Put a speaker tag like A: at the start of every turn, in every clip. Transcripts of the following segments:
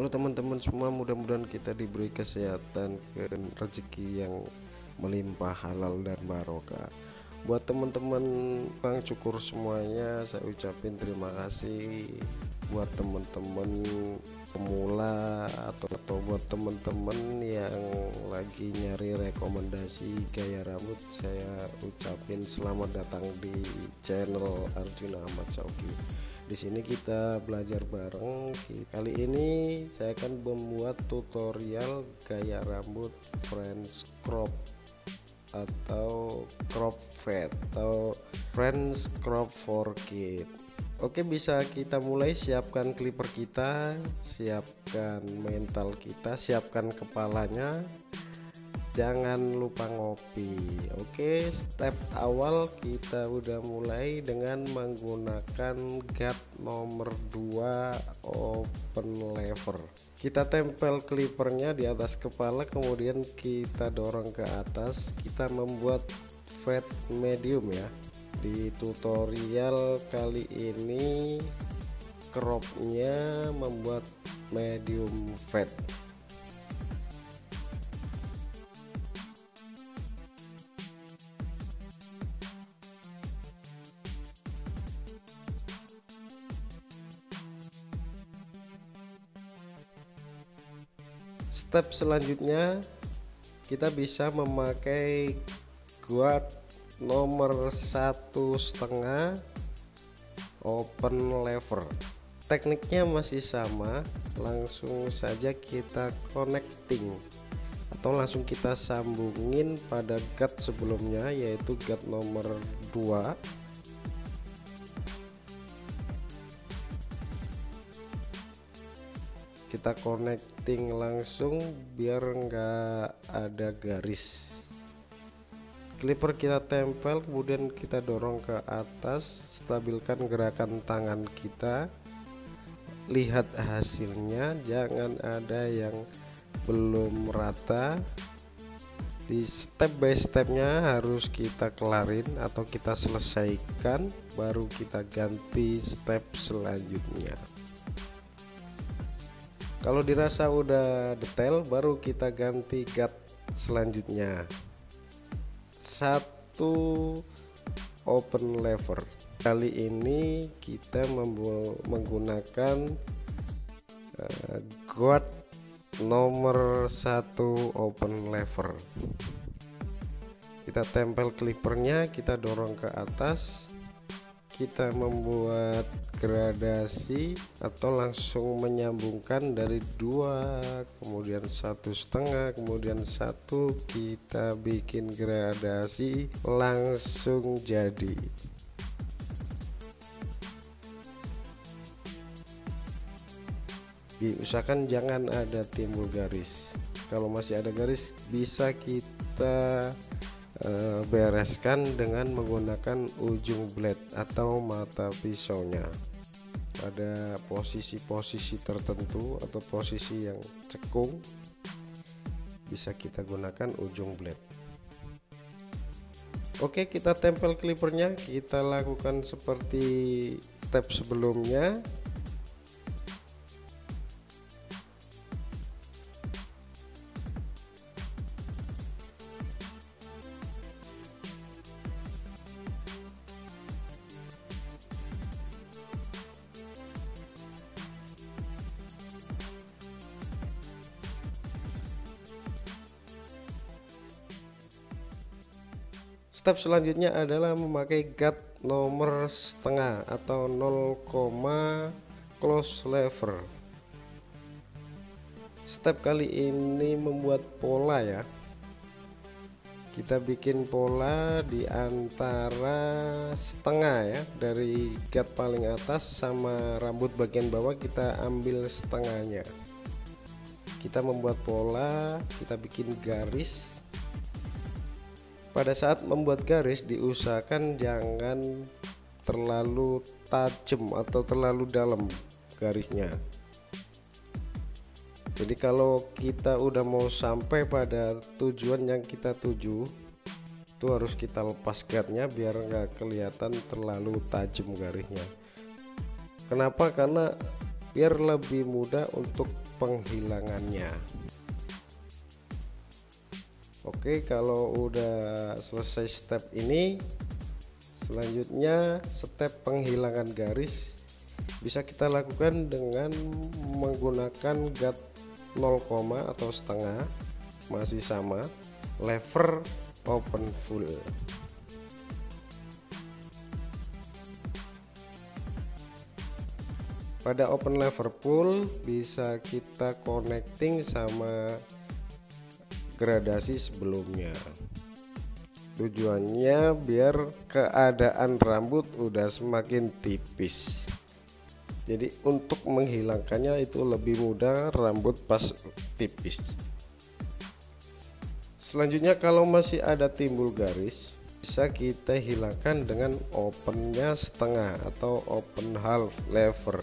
A: Halo teman-teman semua, mudah-mudahan kita diberi kesehatan dan rezeki yang melimpah halal dan barokah. Buat teman-teman Bang Cukur semuanya, saya ucapin terima kasih buat teman-teman pemula atau atau buat teman-teman yang lagi nyari rekomendasi gaya rambut, saya ucapin selamat datang di channel Arjuna Ahmad Sauki di sini kita belajar bareng. Kali ini saya akan membuat tutorial gaya rambut French crop atau crop fade atau French crop for kid. Oke bisa kita mulai. Siapkan clipper kita siapkan mental kita siapkan kepalanya jangan lupa ngopi. Oke step awal kita udah mulai dengan menggunakan guard nomor 2 open lever. Kita tempel clippernya di atas kepala kemudian kita dorong ke atas. Kita membuat fat medium ya. Di tutorial kali ini cropnya membuat medium fat step selanjutnya kita bisa memakai guard nomor satu setengah open lever. Tekniknya masih sama langsung saja kita connecting atau langsung kita sambungin pada guard sebelumnya yaitu guard nomor 2 kita connecting langsung biar enggak ada garis. Clipper kita tempel kemudian kita dorong ke atas stabilkan gerakan tangan kita. Lihat hasilnya jangan ada yang belum rata. Di step by stepnya harus kita kelarin atau kita selesaikan baru kita ganti step selanjutnya kalau dirasa udah detail baru kita ganti guard selanjutnya. Satu open lever. Kali ini kita menggunakan uh, guard nomor satu open lever. Kita tempel clippernya kita dorong ke atas kita membuat gradasi atau langsung menyambungkan dari dua kemudian satu setengah kemudian satu kita bikin gradasi langsung jadi. Diusahakan jangan ada timbul garis. Kalau masih ada garis bisa kita Eh, bereskan dengan menggunakan ujung blade atau mata pisaunya. Pada posisi-posisi tertentu atau posisi yang cekung bisa kita gunakan ujung blade. Oke kita tempel clippernya. Kita lakukan seperti step sebelumnya Step selanjutnya adalah memakai guard nomor setengah atau 0, close lever. Step kali ini membuat pola ya. Kita bikin pola di antara setengah ya dari guard paling atas sama rambut bagian bawah kita ambil setengahnya. Kita membuat pola, kita bikin garis pada saat membuat garis diusahakan jangan terlalu tajam atau terlalu dalam garisnya. Jadi kalau kita udah mau sampai pada tujuan yang kita tuju itu harus kita lepas guardnya biar nggak kelihatan terlalu tajam garisnya. Kenapa? Karena biar lebih mudah untuk penghilangannya Oke kalau udah selesai step ini selanjutnya step penghilangan garis bisa kita lakukan dengan menggunakan guard 0, atau setengah masih sama lever open full. Pada open lever full bisa kita connecting sama gradasi sebelumnya. Tujuannya biar keadaan rambut udah semakin tipis. Jadi untuk menghilangkannya itu lebih mudah rambut pas tipis. Selanjutnya kalau masih ada timbul garis bisa kita hilangkan dengan opennya setengah atau open half lever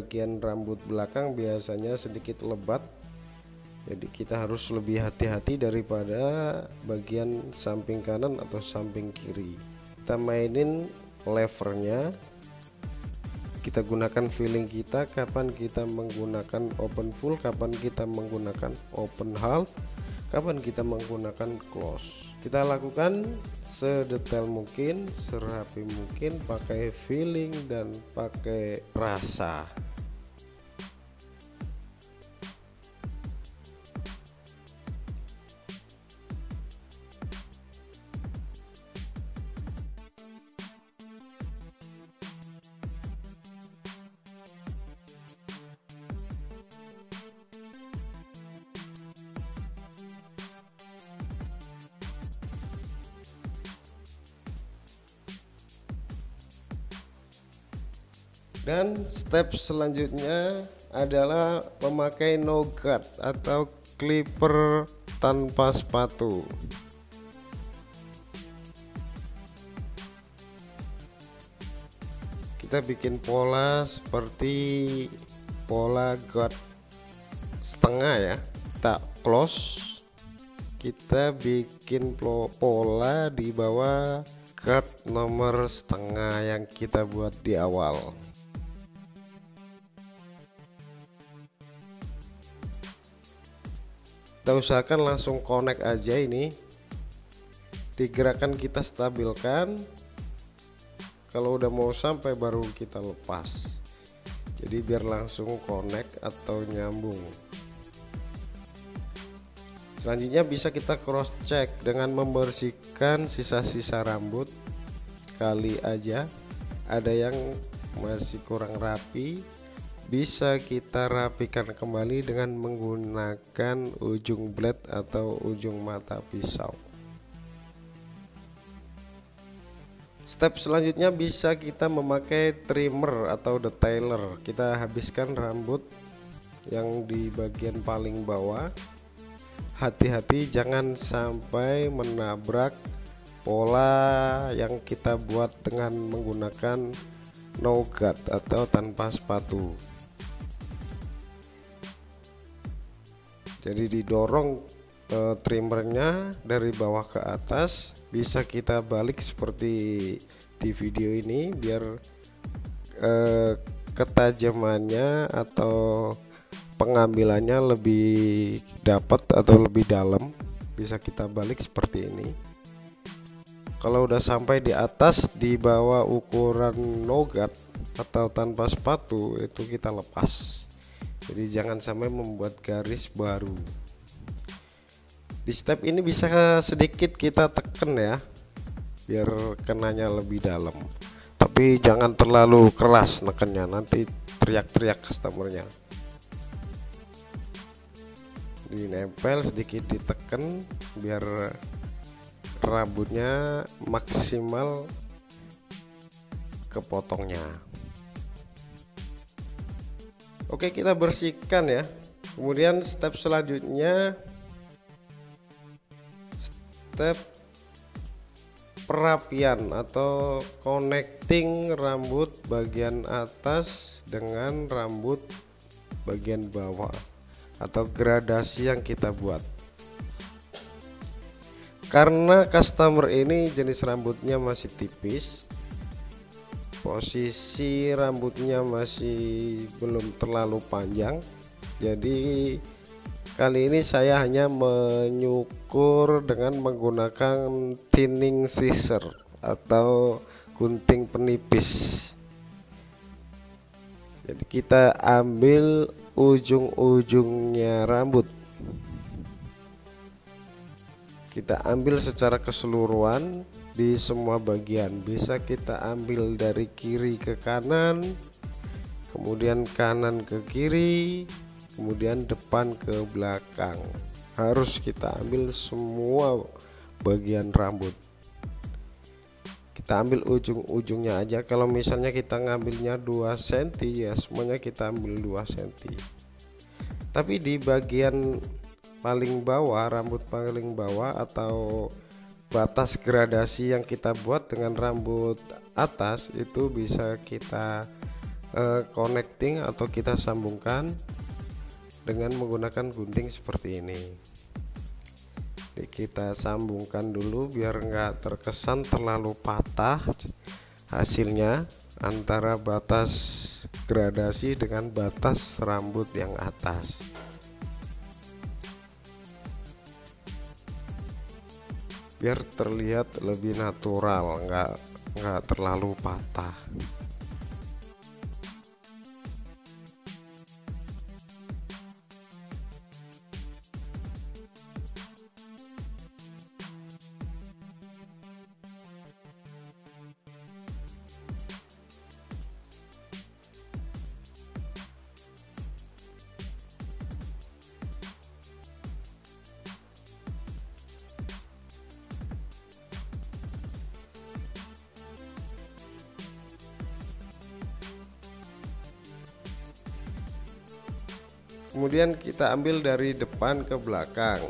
A: bagian rambut belakang biasanya sedikit lebat. Jadi kita harus lebih hati-hati daripada bagian samping kanan atau samping kiri. Kita mainin levernya. Kita gunakan feeling kita kapan kita menggunakan open full kapan kita menggunakan open half kapan kita menggunakan close? Kita lakukan sedetail mungkin serapi mungkin pakai feeling dan pakai rasa dan step selanjutnya adalah memakai no guard atau clipper tanpa sepatu. Kita bikin pola seperti pola guard setengah ya. Kita close. Kita bikin pola di bawah guard nomor setengah yang kita buat di awal kita usahakan langsung connect aja ini. Digerakkan kita stabilkan. Kalau udah mau sampai baru kita lepas. Jadi biar langsung connect atau nyambung. Selanjutnya bisa kita cross check dengan membersihkan sisa-sisa rambut kali aja. Ada yang masih kurang rapi bisa kita rapikan kembali dengan menggunakan ujung blade atau ujung mata pisau. Step selanjutnya bisa kita memakai trimmer atau detailer kita habiskan rambut yang di bagian paling bawah. Hati-hati jangan sampai menabrak pola yang kita buat dengan menggunakan no guard atau tanpa sepatu jadi didorong e, trimmernya dari bawah ke atas bisa kita balik seperti di video ini biar e, ketajamannya atau pengambilannya lebih dapat atau lebih dalam bisa kita balik seperti ini. Kalau udah sampai di atas di bawah ukuran nogat atau tanpa sepatu itu kita lepas jadi jangan sampai membuat garis baru. Di step ini bisa sedikit kita tekan ya biar kenanya lebih dalam. Tapi jangan terlalu keras nekennya nanti teriak-teriak customernya. Dinempel sedikit ditekan biar rambutnya maksimal kepotongnya Oke kita bersihkan ya. Kemudian step selanjutnya step perapian atau connecting rambut bagian atas dengan rambut bagian bawah atau gradasi yang kita buat. Karena customer ini jenis rambutnya masih tipis posisi rambutnya masih belum terlalu panjang. Jadi kali ini saya hanya menyukur dengan menggunakan thinning scissor atau gunting penipis. Jadi kita ambil ujung-ujungnya rambut. Kita ambil secara keseluruhan di semua bagian. Bisa kita ambil dari kiri ke kanan kemudian kanan ke kiri kemudian depan ke belakang. Harus kita ambil semua bagian rambut. Kita ambil ujung-ujungnya aja. Kalau misalnya kita ngambilnya 2 cm ya semuanya kita ambil 2 cm tapi di bagian paling bawah rambut paling bawah atau batas gradasi yang kita buat dengan rambut atas itu bisa kita uh, connecting atau kita sambungkan dengan menggunakan gunting seperti ini. Jadi kita sambungkan dulu biar enggak terkesan terlalu patah hasilnya antara batas gradasi dengan batas rambut yang atas biar terlihat lebih natural nggak nggak terlalu patah kemudian kita ambil dari depan ke belakang.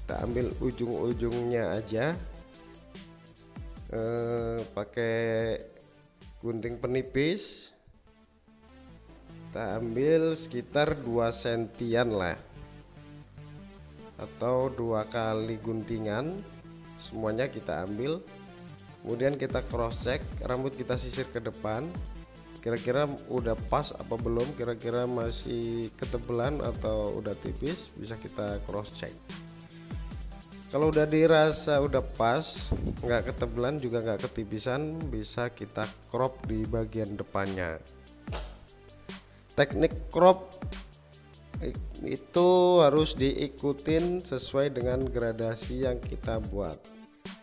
A: Kita ambil ujung-ujungnya aja. Eh, pakai gunting penipis. Kita ambil sekitar 2 sentian lah. Atau dua kali guntingan. Semuanya kita ambil. Kemudian kita cross check rambut kita sisir ke depan kira-kira udah pas apa belum? Kira-kira masih ketebelan atau udah tipis? Bisa kita cross check kalau udah dirasa udah pas nggak ketebelan juga nggak ketipisan bisa kita crop di bagian depannya. Teknik crop itu harus diikutin sesuai dengan gradasi yang kita buat.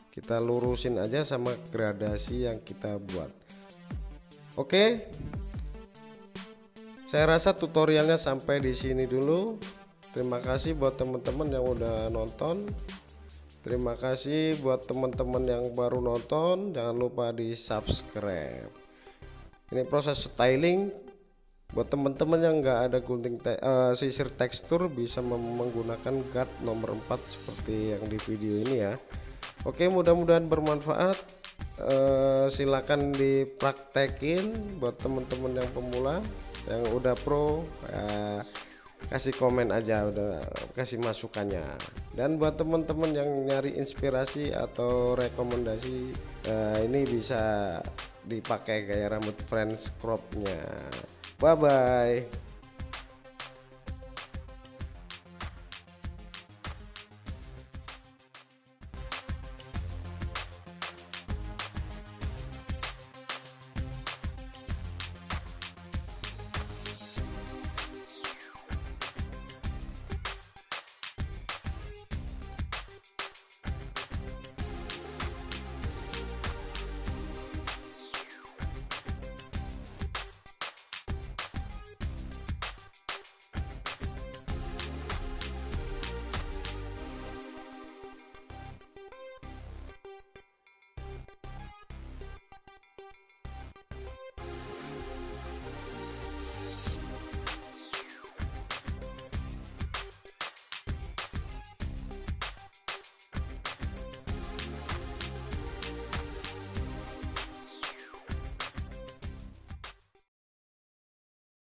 A: Kita lurusin aja sama gradasi yang kita buat Oke. Saya rasa tutorialnya sampai di sini dulu. Terima kasih buat teman-teman yang udah nonton. Terima kasih buat teman-teman yang baru nonton. Jangan lupa di subscribe. Ini proses styling buat teman-teman yang nggak ada gunting te uh, sisir tekstur bisa menggunakan guard nomor 4 seperti yang di video ini ya. Oke, mudah-mudahan bermanfaat uh, silakan dipraktekin buat teman-teman yang pemula yang udah pro. Uh, kasih komen aja udah kasih masukannya. Dan buat teman-teman yang nyari inspirasi atau rekomendasi uh, ini bisa dipakai kayak rambut French cropnya. Bye bye